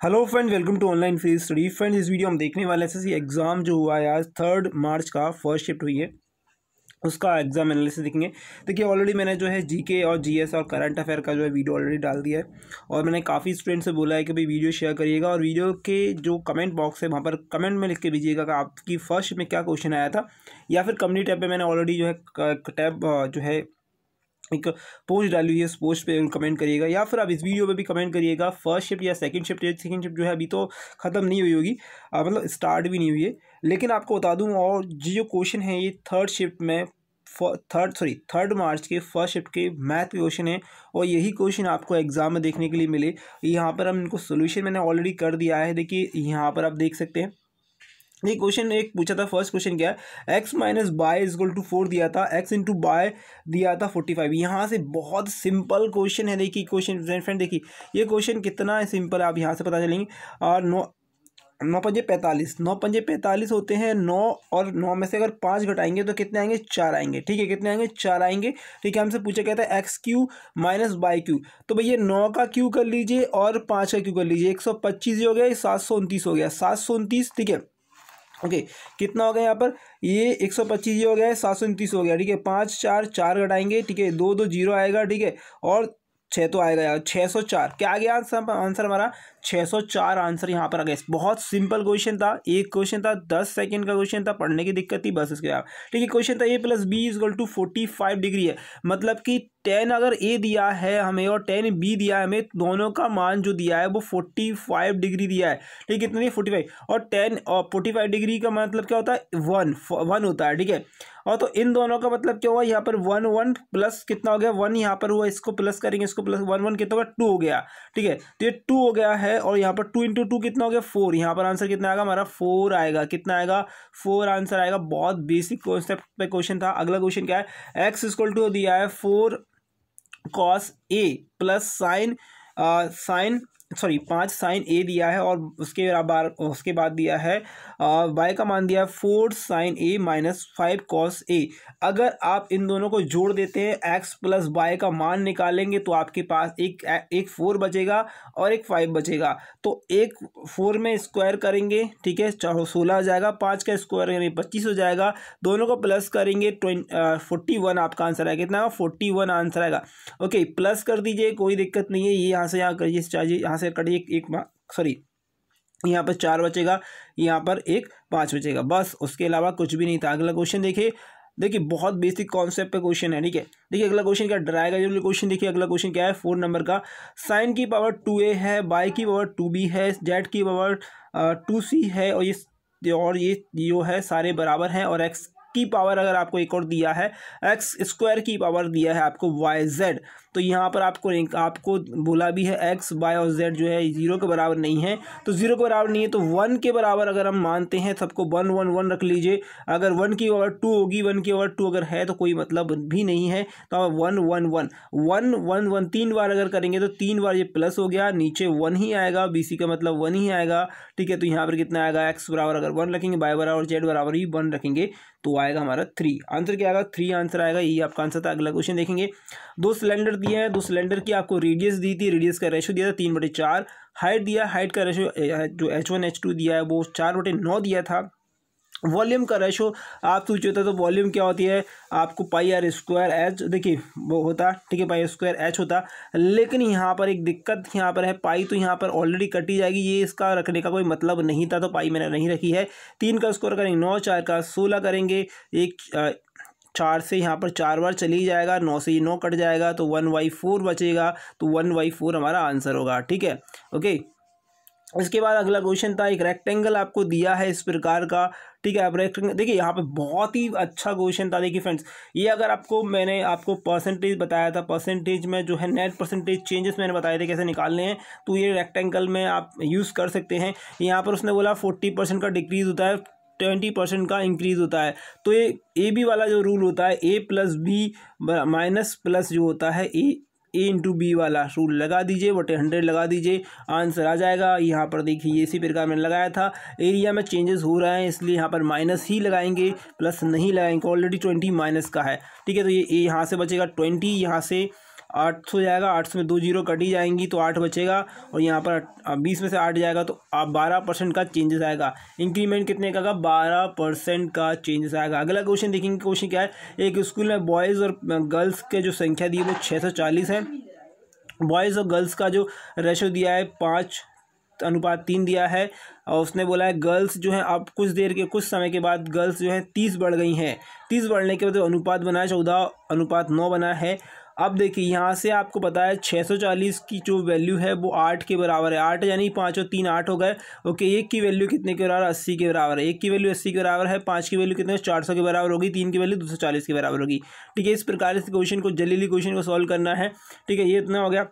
Hello friend welcome to online free study friend इस video हम देखने वाले एस एग्ज़ाम जो हुआ है आज थर्ड मार्च का फ़र्स्ट शिफ्ट हुई है। उसका एग्ज़ाम एनालिसिस देखेंगे। देखिए ऑलरेडी मैंने जो है जीके और जीएस और करंट अफेयर का जो है वीडियो ऑलरेडी डाल दिया है। और मैंने काफ़ी स्टूडेंट से बोला है कि भाई वीडियो शेयर करिएगा और वीडियो के जो कमेंट बॉक्स है, वहाँ पर कमेंट में लिख के भेजिएगा कि आपकी फ़र्स्ट में क्या क्वेश्चन आया था। या फिर कम्युनिटी टैब पर मैंने ऑलरेडी जो है टैब जो है एक पोस्ट डाली हुई है उस पोस्ट पे कमेंट करिएगा, या फिर आप इस वीडियो पे भी कमेंट करिएगा फ़र्स्ट शिफ्ट या सेकंड शिफ्ट या सेकंड शिफ्ट जो है अभी तो ख़त्म नहीं हुई होगी मतलब स्टार्ट भी नहीं हुई है। लेकिन आपको बता दूँ, और जी जो क्वेश्चन है, ये थर्ड शिफ्ट में थर्ड सॉरी थर्ड मार्च के फ़र्स्ट शिफ्ट के मैथ के क्वेश्चन है, और यही क्वेश्चन आपको एग्ज़ाम में देखने के लिए मिले। यहाँ पर हम इनको सोल्यूशन मैंने ऑलरेडी कर दिया है। देखिए, यहाँ पर आप देख सकते हैं ये क्वेश्चन, एक पूछा था फ़र्स्ट क्वेश्चन क्या है? X minus y is equal to four दिया था एक्स इंटू बाय दिया था फोर्टी फाइव यहाँ से बहुत सिंपल क्वेश्चन है, देखिए क्वेश्चन फ्रेंड देखिए, ये क्वेश्चन कितना है सिंपल है, आप यहाँ से पता चलेंगे। और नो, नौ पंजे पैंतालीस, नौ पंजे पैंतालीस होते हैं, नौ और नौ में से अगर पाँच घटाएँगे तो कितने आएँगे? चार आएँगे, ठीक है, कितने आएँगे? चार आएँगे। ठीक है, हमसे पूछा कहता है x cube minus y cube तो भैया, नौ का क्यू कर लीजिए और पाँच का क्यू कर लीजिए। एक सौ पच्चीस हो गया, सात सौ उनतीस हो गया, सात सौ उनतीस, ठीक है। ओके, कितना हो गया यहाँ पर? ये एक सौ पच्चीस ये हो गया है सात सौ उनतीस हो गया, ठीक है? पाँच, चार चार घटाएँगे, ठीक है? दो दो, ज़ीरो आएगा, ठीक है? और छः तो आएगा यार छः सौ चार। क्या आ गया आंसर आंसर हमारा छः सौ चार आंसर यहाँ पर आ गया। बहुत सिंपल क्वेश्चन था। एक क्वेश्चन था, दस सेकंड का क्वेश्चन था, पढ़ने की दिक्कत थी, बस इसके बाद ठीक है क्वेश्चन था A plus B is equal to forty five degree है। मतलब कि टेन अगर ए दिया है हमें और टेन बी दिया है हमें, दोनों का मान जो दिया है वो फोर्टी फाइव डिग्री दिया है। ठीक है, कितनी? फोर्टी फाइव और टेन फोर्टी फाइव डिग्री का मतलब क्या होता है? वन वन होता है। ठीक है? और तो इन दोनों का मतलब क्या हुआ? यहाँ पर वन वन प्लस कितना हो गया? वन यहाँ पर हुआ, इसको प्लस करेंगे, इसको प्लस वन वन कितना होगा टू हो गया, ठीक है? तो ये टू हो गया है और यहाँ पर टू इंटू टू कितना हो गया? फोर यहाँ पर आंसर कितना आएगा? हमारा फोर आएगा। कितना आएगा? फोर आंसर आएगा। बहुत बेसिक कॉन्सेप्ट पे क्वेश्चन था। अगला क्वेश्चन क्या है? एक्स इक्वल टू दिया है four cos A plus sine sine sorry, पाँच साइन ए दिया है और उसके बार, उसके बाद दिया है वाई का मान दिया है four sine A minus five cos A अगर आप इन दोनों को जोड़ देते हैं एक्स प्लस वाई का मान निकालेंगे तो आपके पास एक एक फोर बचेगा और एक फाइव बचेगा। तो एक फोर में स्क्वायर करेंगे, ठीक है? चाहो सोलह हो जाएगा, पाँच का स्क्वायर करेंगे पच्चीस हो जाएगा। दोनों को प्लस करेंगे फोर्टी वन आपका आंसर आएगा। कितना फोर्टी वन आंसर आएगा। ओके प्लस कर दीजिए, कोई दिक्कत नहीं है। ये यहाँ से यहाँ करिए यहाँ से कटिए एक एक सॉरी यहाँ पर चार बचेगा, यहाँ पर एक पाँच बचेगा। बस उसके अलावा कुछ भी नहीं था। अगला क्वेश्चन देखिए देखिए बहुत बेसिक कॉन्सेप्ट पे क्वेश्चन है, ठीक है? देखिए अगला क्वेश्चन क्या डराएगा जो क्वेश्चन देखिए, अगला क्वेश्चन क्या है? फोर नंबर का। साइन की पावर टू ए है बाई की पावर टू बी है जेड की पावर टू सी है और ये और ये जो है, सारे बराबर हैं और एक्स की पावर अगर आपको एक और दिया है एक्स स्क्वायर की पावर दिया है आपको वाई जेड तो यहाँ पर आपको आपको बोला भी है एक्स वाई और जेड जो है ज़ीरो के बराबर नहीं है। तो ज़ीरो के बराबर नहीं है तो वन के बराबर अगर हम मानते हैं, सबको वन वन वन रख लीजिए। अगर वन की पावर टू होगी वन की पावर टू अगर है तो कोई मतलब भी नहीं है। तो आप one one one one one one तीन बार अगर करेंगे तो तीन बार ये प्लस हो गया, नीचे वन ही आएगा बी सी का मतलब वन ही आएगा। ठीक है तो यहाँ पर कितना आएगा एक्स बराबर अगर वन रखेंगे बाय बराबर जेड बराबर ही वन रखेंगे। तो आएगा हमारा थ्री आंसर क्या आएगा? थ्री आंसर आएगा। यही आपका आंसर था। अगला क्वेश्चन देखेंगे। दो सिलेंडर दिए हैं। दो सिलेंडर की आपको रेडियस दी थी। रेडियस का रेशो दिया था तीन बटे चार। हाइट दिया। हाइट का रेशो जो एच वन एच टू दिया है, वो चार बटे नौ दिया था। वॉल्यूम का रेशो, आप पूछे होता तो वॉल्यूम क्या होती है? आपको पाई आर स्क्वायर एच देखिए, वो होता, ठीक है पाई स्क्वायर एच होता। लेकिन यहाँ पर एक दिक्कत यहाँ पर है पाई तो यहाँ पर ऑलरेडी कटी जाएगी, ये इसका रखने का कोई मतलब नहीं था तो पाई मैंने नहीं रखी है। तीन का स्क्वायर करेंगे, नौ, चार का सोलह करेंगे, एक चार से यहाँ पर चार बार चली जाएगा, नौ से ये नौ कट जाएगा तो वन वाई फोर बचेगा तो वन वाई फोर हमारा आंसर होगा, ठीक है ओके इसके बाद अगला क्वेश्चन था, एक रेक्टेंगल आपको दिया है इस प्रकार का। ठीक है, आप रेक्टेंगल देखिए, यहाँ पे बहुत ही अच्छा क्वेश्चन था। देखिए फ्रेंड्स ये अगर आपको, मैंने आपको परसेंटेज बताया था परसेंटेज में जो है नेट परसेंटेज चेंजेस मैंने बताए थे कैसे निकालने हैं तो ये रेक्टेंगल में आप यूज़ कर सकते हैं। यहाँ पर उसने बोला फोर्टी परसेंट का डिक्रीज होता है ट्वेंटी परसेंट का इंक्रीज होता है। तो ये ए बी वाला जो रूल होता है A plus B minus plus जो होता है ए ए इंटू बी वाला रूल लगा दीजिए, बटे हंड्रेड लगा दीजिए। आंसर आ जाएगा। यहाँ पर देखिए इसी प्रकार मैंने लगाया था। एरिया में चेंजेस हो रहे हैं, इसलिए यहाँ पर माइनस ही लगाएँगे प्लस नहीं लगाएँगे। ऑलरेडी ट्वेंटी माइनस का है। ठीक है तो ये यहाँ से बचेगा ट्वेंटी यहाँ से आठ सौ जाएगा, आठ सौ में दो ज़ीरो कटी जाएँगी तो आठ बचेगा और यहाँ पर बीस में से आठ जाएगा तो बारह परसेंट का चेंजेस आएगा। इंक्रीमेंट कितने का बारह परसेंट का चेंजेस आएगा। अगला क्वेश्चन देखेंगे क्वेश्चन क्या है? एक स्कूल में बॉयज़ और गर्ल्स के जो संख्या दी है वो छः सौ चालीस है। बॉयज़ और गर्ल्स का जो रेशो दिया है, पाँच अनुपात तीन दिया है और उसने बोला है गर्ल्स जो है, अब कुछ देर के, कुछ समय के बाद गर्ल्स जो है तीस बढ़ गई हैं। तीस बढ़ने के बाद अनुपात बना है, चौदह, अनुपात नौ बना है। अब देखिए, यहाँ से आपको पता है छः सौ चालीस की जो वैल्यू है, वो आठ के बराबर है। आठ यानी पाँच और तीन आठ हो गए। ओके, एक की वैल्यू कितने के बराबर? अस्सी के बराबर है। एक की वैल्यू अस्सी के बराबर है, पाँच की वैल्यू कितने? चार सौ के बराबर होगी। तीन की वैल्यू दो सौ चालीस के बराबर होगी। ठीक है, इस प्रकार से क्वेश्चन को जलीली क्वेश्चन को सॉल्व करना है। ठीक है, ये इतना हो गया।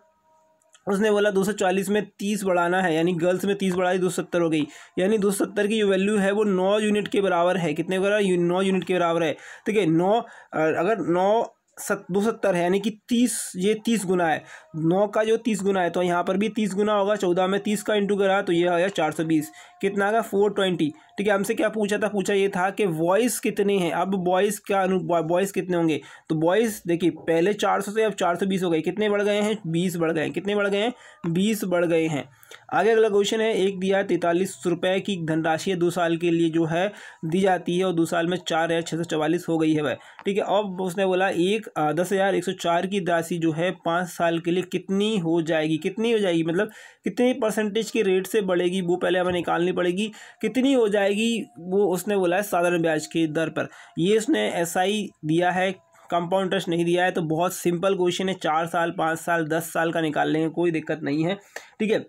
उसने बोला, दो सौ चालीस में तीस बढ़ाना है, यानी गर्ल्स में तीस बढ़ाई, दो सौ सत्तर हो गई। यानी दो सौ सत्तर की जो वैल्यू है, वो नौ यूनिट के बराबर है। कितने बराबर? नौ यूनिट के बराबर है। ठीक है, नौ अगर नौ सत, दो सत्तर है, यानी कि तीस, ये तीस गुना है। नौ का जो तीस गुना है तो यहाँ पर भी तीस गुना होगा, चौदह में तीस का इंटू करा तो ये आया चार सौ बीस। कितना का फोर ट्वेंटी। ठीक है, हमसे क्या पूछा था? पूछा ये था कि वॉइस कितने हैं? अब बॉयज़ क्या अनु बॉयज़ कितने होंगे? तो बॉयज़ देखिए, पहले चार सौ से अब चार सौ बीस हो गए। कितने बढ़ गए हैं? बीस बढ़ गए हैं। कितने बढ़ गए हैं? बीस बढ़ गए हैं। आगे अगला क्वेश्चन है, एक दिया है तैंतालीस रुपये की धनराशि दो साल के लिए जो है, दी जाती है, और दो साल में चार हज़ार छः सौ चवालीस हो गई है वह। ठीक है, अब उसने बोला, एक दस हज़ार एक सौ चार की राशि जो है पाँच साल के लिए कितनी हो जाएगी? कितनी हो जाएगी? मतलब कितनी परसेंटेज के रेट से बढ़ेगी? वो पहले हमें निकालनी पड़ेगी। कितनी हो जाएगी? वो उसने बोला है साधारण ब्याज की दर पर। ये उसने एसआई दिया है। कंपाउंड इंटरेस्ट नहीं दिया है। तो बहुत सिंपल क्वेश्चन है। चार साल, पाँच साल, दस साल का निकाल लेंगे कोई दिक्कत नहीं है। ठीक है?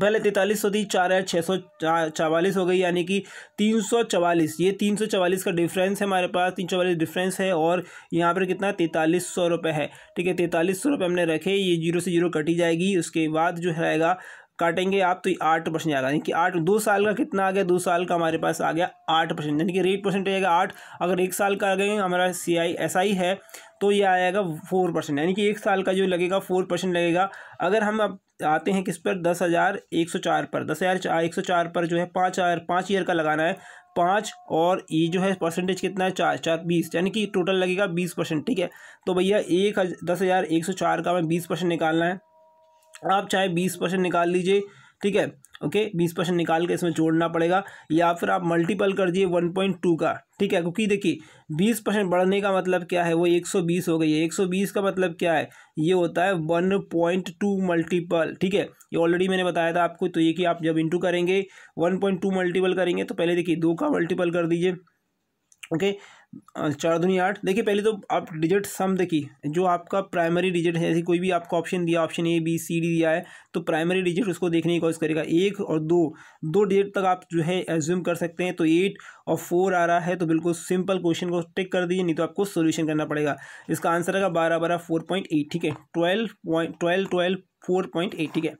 पहले तैंतालीस सौ थी, चार हज़ार छः सौ चवालीस हो गई, यानी कि तीन सौ चवालीस। ये तीन सौ चवालीस का डिफरेंस है हमारे पास, तीन सौ चवालीस डिफरेंस है और यहाँ पर कितना? तैंतालीस सौ रुपये है। ठीक है, तैंतालीस सौ रुपये हमने रखे, ये ज़ीरो से ज़ीरो कटी जाएगी, उसके बाद जो रहेगा, काटेंगे आप तो आठ परसेंट आएगा यानी कि आठ, दो साल का कितना आ गया? दो साल का हमारे पास आ गया आठ परसेंट। यानी कि रेट परसेंट आएगा आठ, अगर एक साल का आ गए हमारा सी आई एस आई है तो ये आएगा फोर परसेंट यानी कि एक साल का जो लगेगा फोर परसेंट लगेगा। अगर हम अब आते हैं किस पर? दस हज़ार एक सौ चार पर। दस हज़ार एक सौ चार पर जो है पाँच हज़ार, पाँच ईयर का लगाना है। पाँच और ये जो है परसेंटेज कितना है? चार चार, बीस, यानी कि टोटल लगेगा बीस परसेंट ठीक है? तो भैया एक दस हज़ार एक सौ चार का हमें बीस परसेंट निकालना है। आप चाहे बीस परसेंट निकाल लीजिए ठीक है? ओके बीस परसेंट निकाल के इसमें जोड़ना पड़ेगा, या फिर आप मल्टीपल कर दिए वन पॉइंट टू का, ठीक है? क्योंकि देखिए, बीस परसेंट बढ़ने का मतलब क्या है? वो एक सौ बीस हो गई है। एक सौ बीस का मतलब क्या है? ये होता है वन पॉइंट टू मल्टीपल ठीक है? ये ऑलरेडी मैंने बताया था आपको तो ये कि आप जब इंटू करेंगे वन पॉइंट टू मल्टीपल करेंगे तो पहले देखिए दो का मल्टीपल कर दीजिए ओके चार दुनी आठ। देखिए, पहले तो आप डिजिट सम देखिए, जो आपका प्राइमरी डिजिट है जैसे कोई भी आपको ऑप्शन दिया option A B C D दिया है तो प्राइमरी डिजिट उसको देखने की कोशिश करेगा एक और दो। दो डिजिट तक आप जो है एज्यूम कर सकते हैं तो एट और फोर आ रहा है तो बिल्कुल सिंपल क्वेश्चन को टिक कर दीजिए, नहीं तो आपको सोल्यूशन करना पड़ेगा। इसका आंसर है बारह बारह फोर पॉइंट एट ठीक है? Twelve point twelve twelve four point eight ठीक है?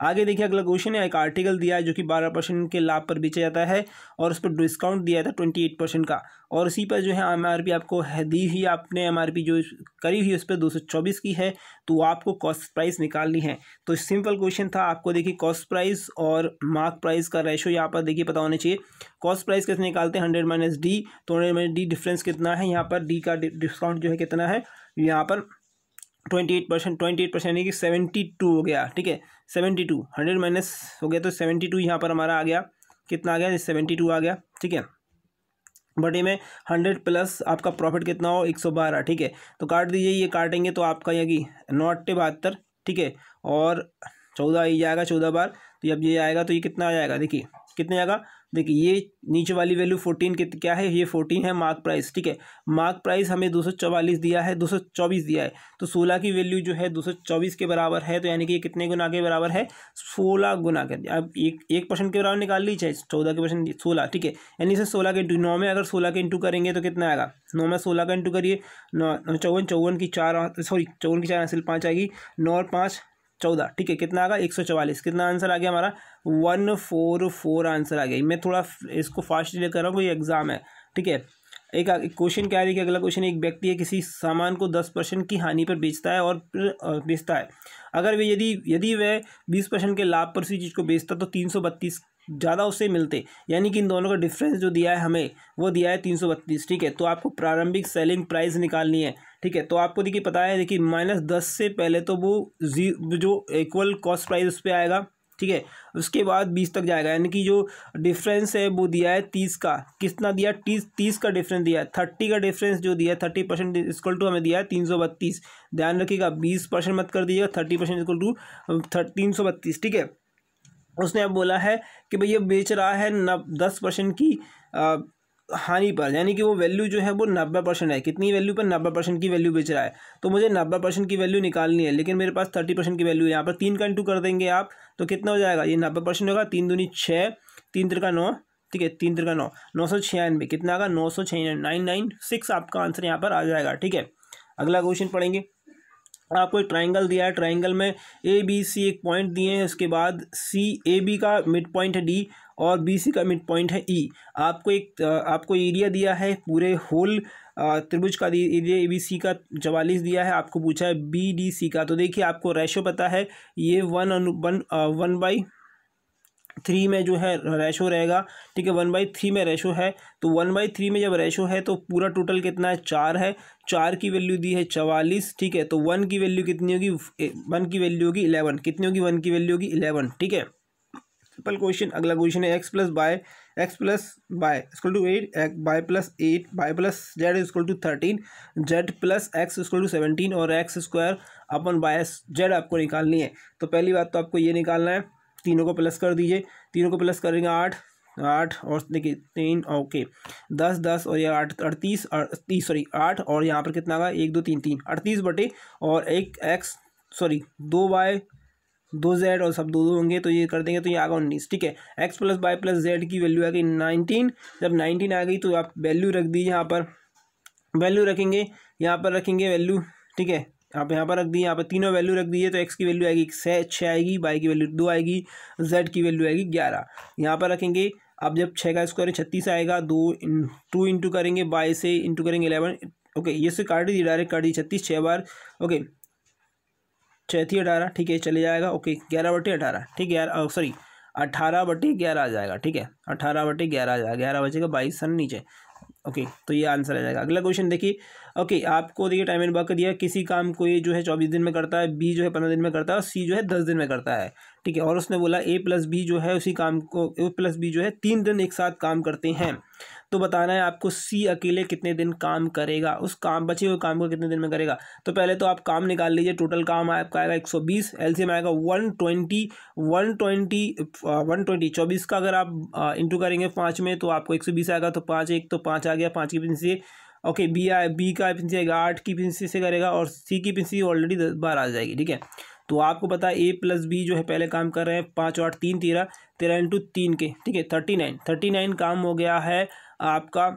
आगे देखिए, अगला क्वेश्चन है, एक आर्टिकल दिया है जो कि बारह परसेंट के लाभ पर बेचा जाता है और उस पर डिस्काउंट दिया था ट्वेंटी एट परसेंट का। और उसी पर जो है एम आर पी आपको है, दी हुई, आपने एम आर पी जो करी हुई उस पर दो सौ चौबीस की है तो आपको कॉस्ट प्राइस निकालनी है। तो सिंपल क्वेश्चन था, आपको देखिए कॉस्ट प्राइस और मार्क प्राइस का रेशो यहाँ पर देखिए पता होना चाहिए। कॉस्ट प्राइस कैसे निकालते हैं? हंड्रेड माइनस डी तो हंड्रेड माइनस डी डिफरेंस कितना है? यहाँ पर डी का डिस्काउंट जो है कितना है? यहाँ पर twenty eight percent twenty eight percent यानी कि सेवेंटी टू हो गया, ठीक है? सेवेंटी टू, हंड्रेड माइनस हो गया तो सेवेंटी टू यहाँ पर हमारा आ गया। कितना आ गया? सेवेंटी टू आ गया, ठीक है? बटे में हंड्रेड प्लस आपका प्रॉफिट कितना हो? एक सौ बारह, ठीक है? तो काट दीजिए, ये काटेंगे तो आपका यहाँ की नौ अट्ठे बहत्तर, ठीक है? और चौदह ये जाएगा, चौदह बार। तो जब ये आएगा तो ये कितना आ जाएगा? देखिए, कितने आएगा? देखिए, ये नीचे वाली वैल्यू फोर्टीन के क्या है? ये फोर्टीन है मार्क प्राइस ठीक है? मार्क प्राइस हमें दो दिया है, दो सौ चौबीस दिया है। तो सोलह की वैल्यू जो है दो सौ चौबीस के बराबर है तो यानी कि ये कितने गुना के बराबर है? सोलह गुना कर अब एक एक परसेंट के बराबर निकाल लीजिए, चौदह के परसेंट सोलह, ठीक है? यानी इसे सोलह के इंटू नौ में अगर सोलह के इंटू करेंगे तो कितना आएगा? नौ में सोलह का इंटू करिए, नौ, चौवन चौवन की चार सॉरी चौवन की चार हासिल पाँच आएगी, नौ और पाँच चौदह, ठीक है? कितना आ गया एक सौ चवालीस। कितना आंसर आ गया हमारा? वन फोर फोर आंसर आ गया। मैं थोड़ा इसको फास्ट ले कर रहा हूँ ये एग्ज़ाम है, ठीक है? एक क्वेश्चन क्या है कि अगला क्वेश्चन एक व्यक्ति है किसी सामान को दस परसेंट की हानि पर बेचता है और बेचता है। अगर वे यदि यदि वह बीस परसेंट के लाभ पर उसी चीज़ को बेचता तो तीन सौ बत्तीस ज़्यादा उससे मिलते। यानी कि इन दोनों का डिफरेंस जो दिया है हमें, वो दिया है तीन सौ बत्तीस, ठीक है? तो आपको प्रारंभिक सेलिंग प्राइस निकालनी है, ठीक है? तो आपको देखिए, पता है, देखिए माइनस दस से पहले तो वो जी जो इक्वल कॉस्ट प्राइस उस पर आएगा, ठीक है? उसके बाद बीस तक जाएगा। यानी कि जो डिफरेंस है, वो दिया है तीस का। कितना दिया? तीस तीस का डिफरेंस दिया है। थर्टी का डिफरेंस जो दिया है, थर्टी परसेंट इक्वल टू हमें दिया है तीन सौ बत्तीस। ध्यान रखिएगा, बीस परसेंट मत कर दीजिएगा, थर्टी परसेंट इक्वल टू तीन सौ बत्तीस, ठीक है? उसने अब बोला है कि भैया बेच रहा है नब दस परसेंट की आ, हानि पर यानी कि वो वैल्यू जो है वो नब्बे परसेंट है। कितनी वैल्यू पर? नब्बे परसेंट की वैल्यू बेच रहा है। तो मुझे नब्बे परसेंट की वैल्यू निकालनी है लेकिन मेरे पास थर्टी परसेंट की वैल्यू है। यहाँ पर तीन का इंटू कर देंगे आप तो कितना हो जाएगा? ये नब्बे परसेंट होगा तीन दूनी छः तीन तिरका नौ ठीक है तीन तिरका नौ नौ सौ छियानवे कितना आगा नौ सौ छियानवे नाइन नाइन सिक्स आपका आंसर यहाँ पर आ जाएगा ठीक है। अगला क्वेश्चन पढ़ेंगे। आपको एक ट्राइंगल दिया है। ट्राइंगल में ए बी सी एक पॉइंट दिए हैं। उसके बाद सी ए बी का मिड पॉइंट है डी और बी सी का मिड पॉइंट है ई e. आपको एक आपको एरिया दिया है पूरे होल त्रिभुज का एरिया ए बी सी का चवालीस दिया है। आपको पूछा है बी डी सी का। तो देखिए, आपको रेशो पता है। ये one one one by three में जो है रेशो रहेगा, ठीक है वन बाई थ्री में रेशो है तो वन बाई थ्री में जब रेशो है तो पूरा टोटल कितना है? चार है। चार की वैल्यू दी है चवालीस, ठीक है तो वन की वैल्यू कितनी होगी? वन की वैल्यू होगी इलेवन कितनी होगी? वन की वैल्यू होगी इलेवन ठीक है? सिंपल क्वेश्चन अगला क्वेश्चन है x plus y x plus y equal to eight y plus eight y plus z equal to thirteen z plus x equal to seventeen और x square upon y z आपको निकालनी है। तो पहली बात तो आपको ये निकालना है तीनों को प्लस कर दीजिए। तीनों को प्लस करेंगे आठ आठ और देखिए तीन, ओके। दस दस और ये आठ, अड़तीस अड़तीस सॉरी, आठ और यहाँ पर कितना आगा एक, दो, तीन तीन। अड़तीस बटे और एक एक्स, सॉरी, दो वाई दो जेड और सब दो दो होंगे तो ये कर देंगे तो ये आगा उन्नीस, ठीक है? X plus y plus z की वैल्यू आ गई नाइनटीन। जब नाइनटीन आ गई तो आप वैल्यू रख दीजिए यहाँ पर। वैल्यू रखेंगे, यहाँ पर रखेंगे वैल्यू, ठीक है? आप यहाँ पर रख दिए यहाँ पर तीनों वैल्यू रख दीजिए तो एक्स की वैल्यू आएगी, छः आएगी वाई की वैल्यू दो आएगी जेड की वैल्यू आएगी ग्यारह। यहाँ पर रखेंगे अब जब छः का स्क्वायर छत्तीस आएगा, दो इन टू इंटू करेंगे बाई से इंटू करेंगे इलेवन ओके ये से काट दीजिए डायरेक्ट काट दीजिए छत्तीस, छः बार ओके छः थी अठारह, ठीक है, चले जाएगा ओके ग्यारह बटे अठारह, ठीक है यार सॉरी अठारह बटे ग्यारह आ जाएगा, ठीक है, अठारह बटे ग्यारह आ जाएगा, ग्यारह बचेगा बाईस, सन नीचे ओके तो ये आंसर आ जाएगा। अगला क्वेश्चन देखिए ओके आपको देखिए टाइम एंड वर्क दिया, किसी काम को ये जो है चौबीस दिन में करता है बी जो है पंद्रह दिन में करता है और सी जो है दस दिन में करता है, ठीक है? और उसने बोला ए प्लस बी जो है उसी काम को ए प्लस बी जो है तीन दिन एक साथ काम करते हैं। तो बताना है आपको सी अकेले कितने दिन काम करेगा? उस काम, बचे हुए काम को कितने दिन में करेगा? तो पहले तो आप काम निकाल लीजिए टोटल काम आपका आएगा एक सौ बीस एल सी में आएगा one twenty one twenty one twenty चौबीस का अगर आप इंटू करेंगे पाँच में तो आपको एक सौ बीस आएगा तो पाँच एक तो पाँच आ गया, पाँच की पिंसी ओके बी आए बी का पिंसी आएगा आठ की पिंसी से करेगा और सी की पिंसी ऑलरेडी दस बार आ जाएगी, ठीक है? तो आपको पता है ए प्लस बी जो है पहले काम कर रहे हैं, पाँच, आठ, तीन, तेरह तेरह इंटू तीन के, ठीक है? थर्टी नाइन थर्टी नाइन काम हो गया है आपका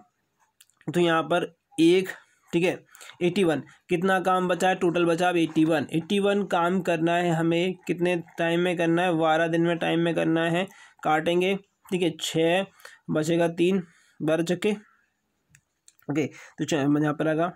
तो यहाँ पर एक, ठीक है? एटी वन कितना काम बचा है? टोटल बचा अब एट्टी वन एट्टी वन काम करना है हमें, कितने टाइम में करना है? बारह दिन में टाइम में करना है, काटेंगे, ठीक है? छः बचेगा तीन, बारह चक्के ओके तो यहाँ पर आएगा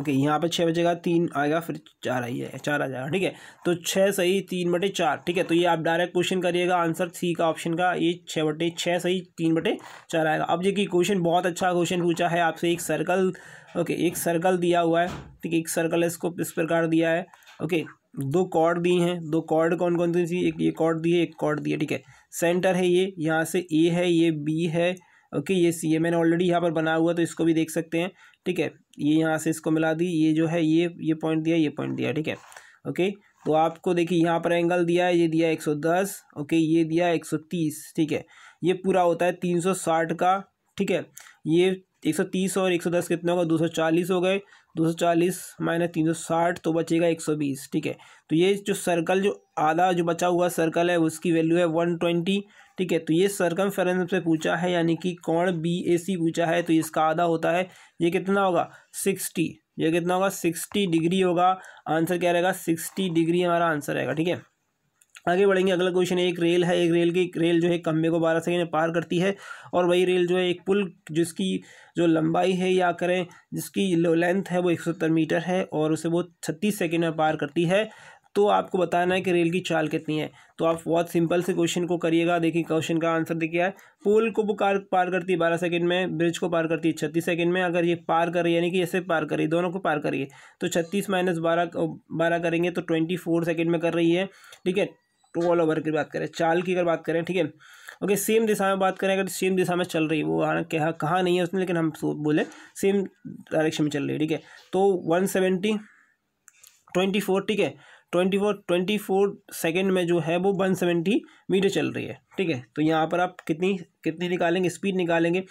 ओके, यहाँ पर छः बजेगा तीन आएगा, फिर चार आई है, चार आ जाएगा, ठीक है? तो छः सही, तीन बटे चार, ठीक है? तो ये आप डायरेक्ट क्वेश्चन करिएगा आंसर सी का ऑप्शन का, ये छः बटे छः सही, तीन बटे चार आएगा। अब देखिए क्वेश्चन बहुत अच्छा क्वेश्चन पूछा है आपसे, एक सर्कल ओके, एक सर्कल दिया हुआ है, ठीक है? एक सर्कल है, इसको इस प्रकार दिया है, ओके? दो कॉर्ड दिए हैं, दो कॉर्ड कौन कौन सी एक ये कॉर्ड दिए, एक कॉर्ड दिए, ठीक है? सेंटर है ये, यहाँ से ए है, ये बी है, ओके, ये सी है। मैंने ऑलरेडी यहाँ पर बना हुआ तो इसको भी देख सकते हैं, ठीक है? ये यहाँ से इसको मिला दी, ये जो है, ये ये पॉइंट दिया, ये पॉइंट दिया, ठीक है? ओके तो आपको देखिए यहाँ पर एंगल दिया है, ये दिया एक सौ दस, ओके, ये दिया एक सौ तीस, ठीक है? ये पूरा होता है तीन सौ साठ का, ठीक है? ये एक सौ तीस और एक सौ दस कितने होगा? दो सौ चालीस हो गए। दो सौ चालीस माइनस तीन सौ साठ तो बचेगा एक सौ बीस, ठीक है? तो ये जो सर्कल जो आधा जो बचा हुआ सर्कल है, उसकी वैल्यू है वन ट्वेंटी ठीक है? तो ये सर्कम से पूछा है, यानी कि कौन बी ए सी पूछा है तो इसका आधा होता है, ये कितना होगा? सिक्सटी ये कितना होगा? सिक्सटी डिग्री होगा। आंसर क्या रहेगा? सिक्सटी डिग्री हमारा आंसर रहेगा, ठीक है? आगे बढ़ेंगे, अगला क्वेश्चन एक रेल है, एक रेल की रेल जो है कम्बे को बारह सेकेंड में पार करती है और वही रेल जो है एक पुल जिसकी जो लंबाई है, या करें, जिसकी लेंथ है वो एक सत्तर मीटर है और उसे वो छत्तीस सेकेंड में पार करती है। तो आपको बताना है कि रेल की चाल कितनी है। तो आप बहुत सिंपल से क्वेश्चन को करिएगा। देखिए क्वेश्चन का आंसर देखिए है पुल को कार पार करती है बारह सेकंड में ब्रिज को पार करती है छत्तीस सेकंड में। अगर ये पार करे यानी कि ऐसे पार करिए दोनों को पार करिए तो छत्तीस माइनस बारह बारह करेंगे तो ट्वेंटी फोर सेकेंड में कर रही है। ठीक है टू ऑल ओवर की बात करें, चाल की अगर बात करें, ठीक है? ओके, सेम दिशा में बात करें, अगर सेम दिशा में चल रही है, वो कहा, कहाँ नहीं है उसमें लेकिन हम बोले, सेम डायरेक्शन में चल रही है, ठीक है? तो वन सेवेंटी ट्वेंटी फोर ठीक है? Twenty four twenty four second में जो है, वो वन सेवेंटी मीटर चल रही है, ठीक है? तो यहाँ पर आप कितनी कितनी निकालेंगे? स्पीड निकालेंगे।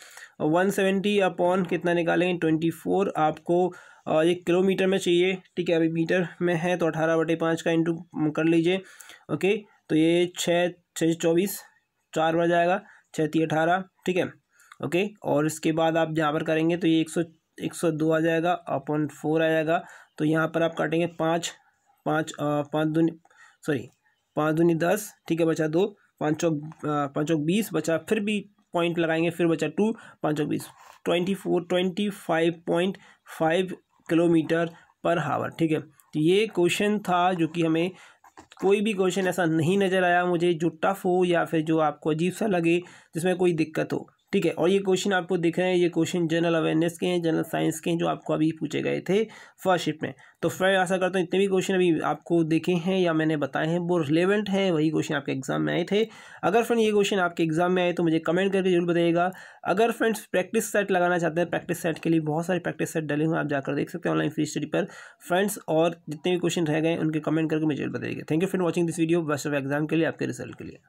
वन सेवेंटी अपॉन कितना निकालेंगे? ट्वेंटी फोर आपको एक किलोमीटर में चाहिए, ठीक है? अभी मीटर में है तो अठारह बटे पाँच का इंटू कर लीजिए, ओके? तो ये छः छः चौबीस, चार बार जाएगा, छः ती अठारह, ठीक है? ओके, और इसके बाद आप यहाँ पर करेंगे तो ये एक सौ एक सौ दो आ जाएगा, अपॉन फोर आ जाएगा तो यहाँ पर आप काटेंगे पाँच पाँच पाँच दूनी, सॉरी, पाँच दूनी दस, ठीक है, बचा दो, पाँच चौक पाँच चौक बीस, बचा फिर भी पॉइंट लगाएँगे, फिर बचा टू, पाँच चौक बीस, twenty four, twenty five point five kilometre per hour, ठीक है? तो ये क्वेश्चन था जो कि हमें कोई भी क्वेश्चन ऐसा नहीं नज़र आया, मुझे जो टफ हो या फिर जो आपको अजीब सा लगे, जिसमें कोई दिक्कत हो ठीक है? और ये क्वेश्चन आपको दिख रहे हैं, ये क्वेश्चन जनरल अवेयरनेस के हैं जनरल साइंस के हैं, जो आपको अभी पूछे गए थे फ़र्स्ट शिफ्ट में। तो फ्रेंड आशा करता हूँ इतने भी क्वेश्चन अभी आपको देखे हैं या मैंने बताए हैं, वो रिलेवेंट हैं, वही क्वेश्चन आपके एग्ज़ाम में आए थे। अगर फ्रेंड ये क्वेश्चन आपके एग्ज़ाम में आए तो मुझे कमेंट करके ज़रूर बताइएगा। अगर फ्रेंड्स प्रैक्टिस सेट लगाना चाहते हैं प्रैक्टिस सेट के लिए बहुत सारे प्रैक्टिस सेट डले हुए आप जाकर देख सकते हैं ऑनलाइन फ्री स्टडी पर। फ्रेंड्स और जितने भी क्वेश्चन रह गए उनके कमेंट करके मुझे ज़रूर बताइएगा। Thank you friend watching this video best of exam के लिए, आपके रिज़ल्ट के लिए।